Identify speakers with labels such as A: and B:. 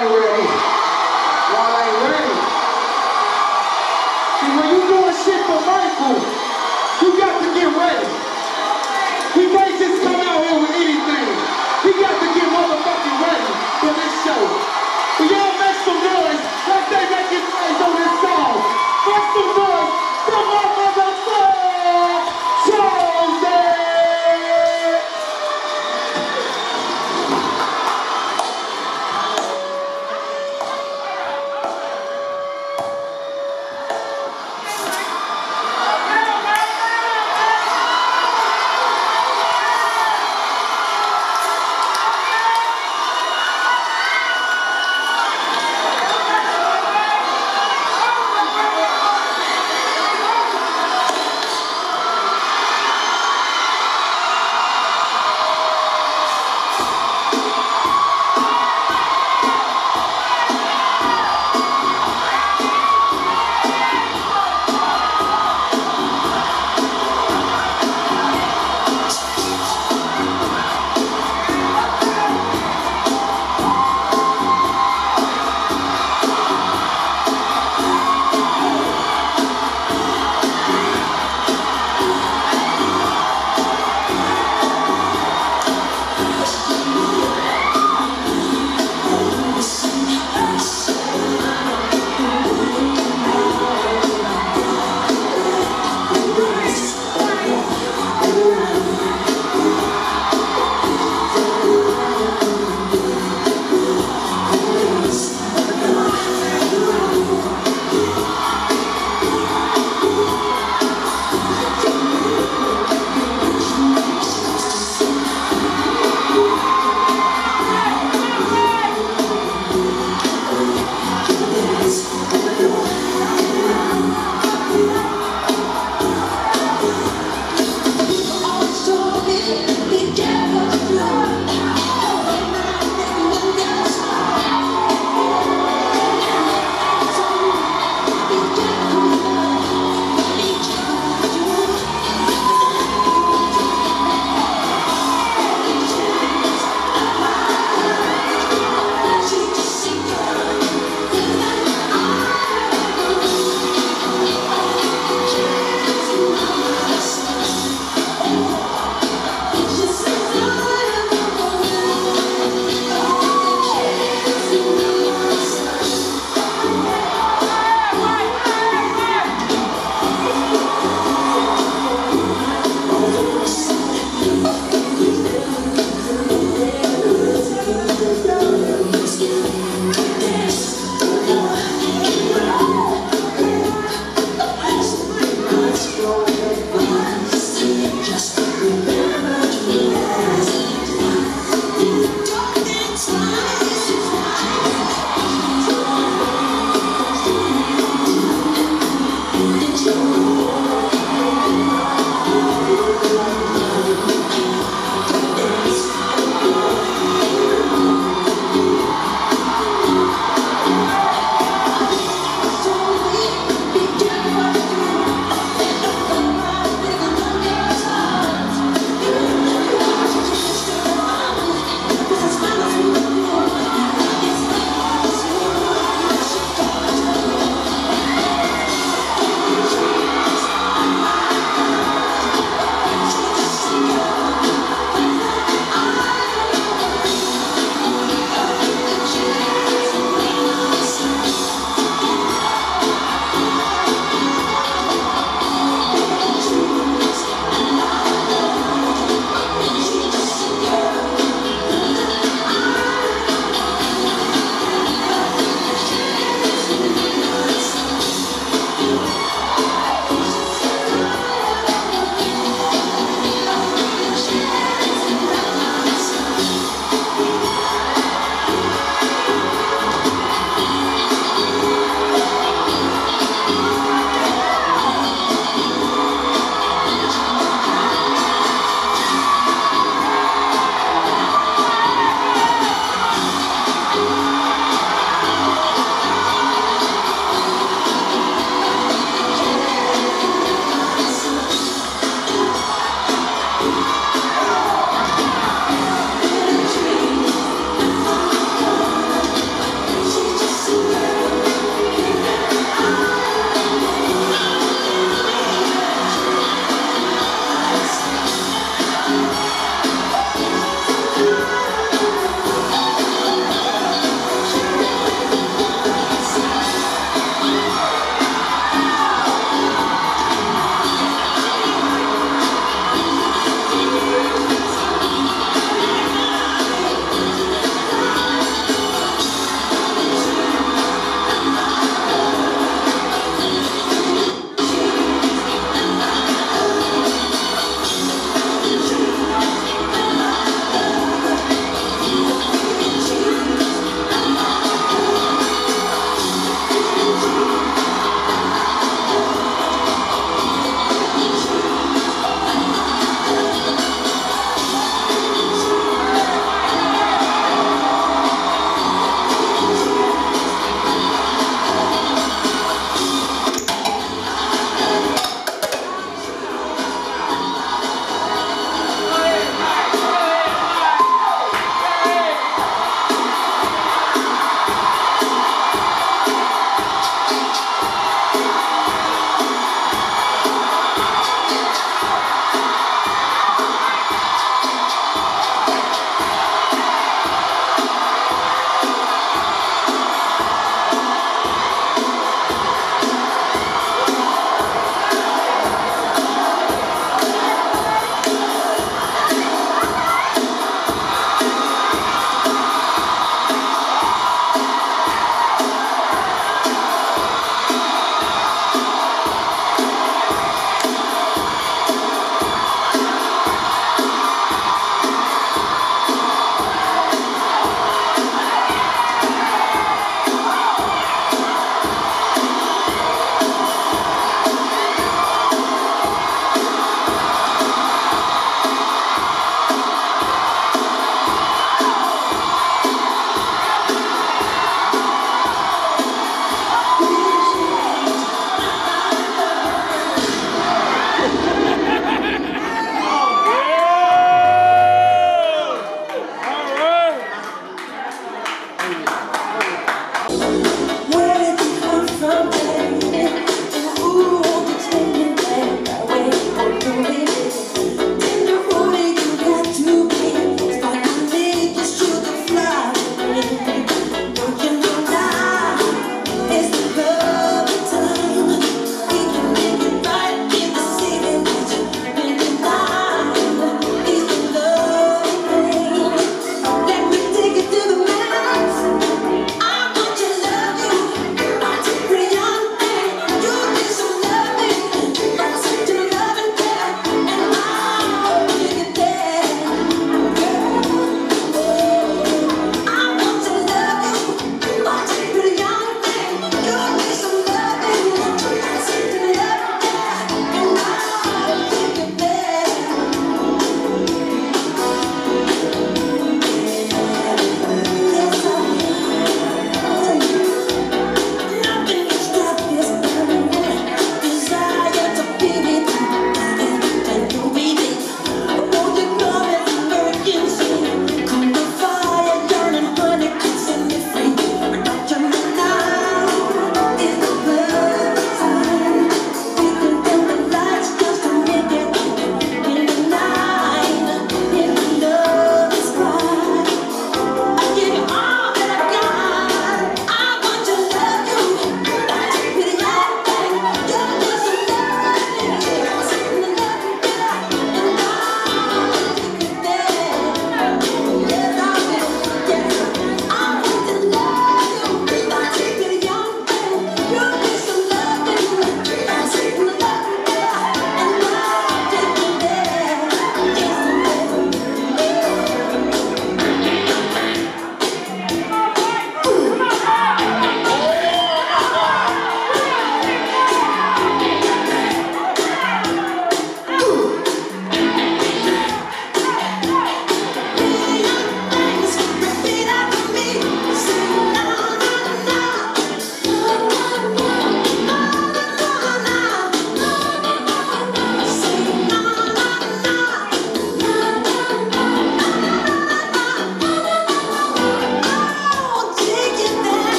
A: January.